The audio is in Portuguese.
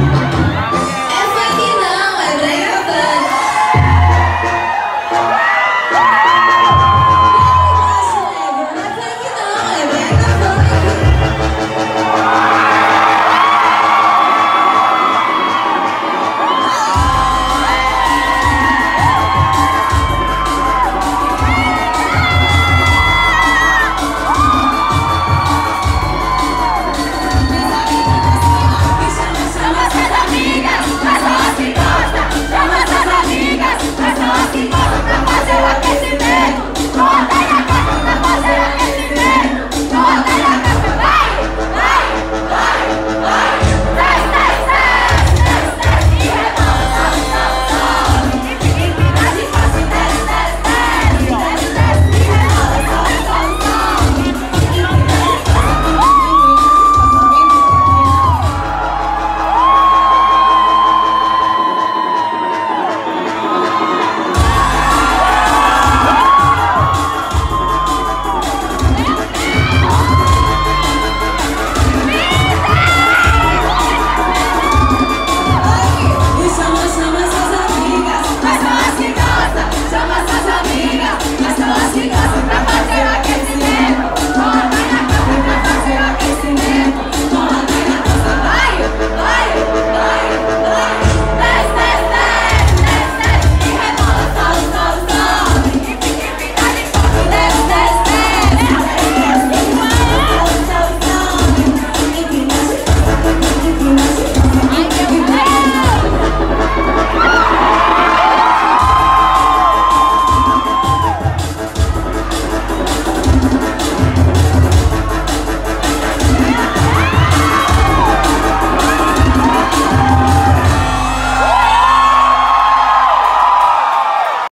Música